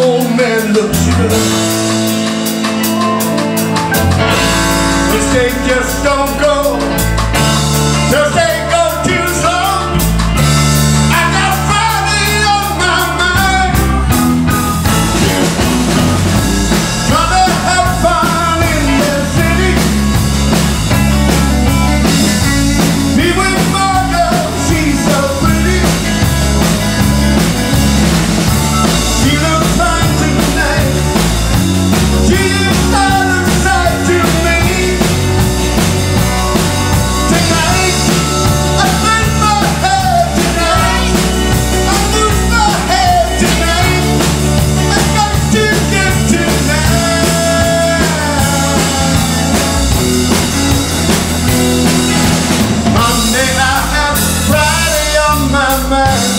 old man looks good. On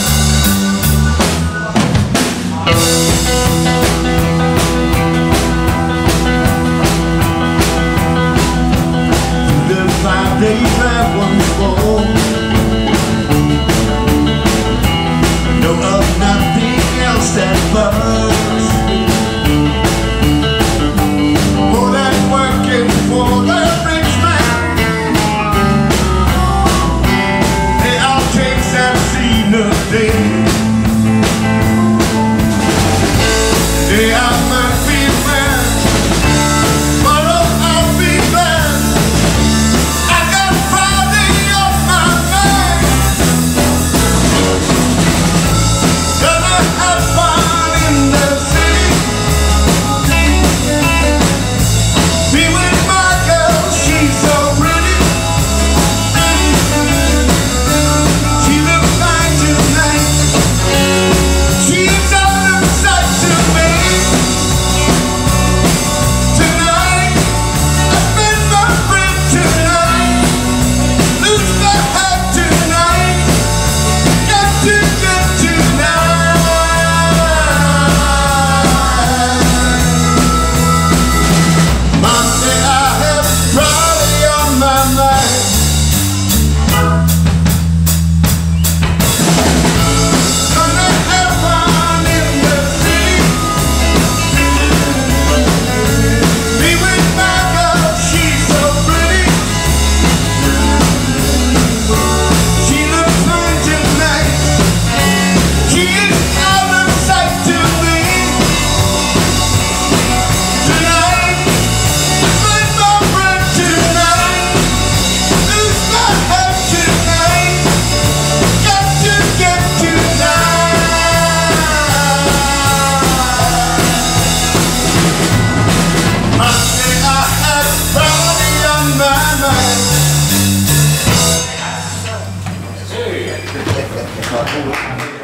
Ờ, Thank you.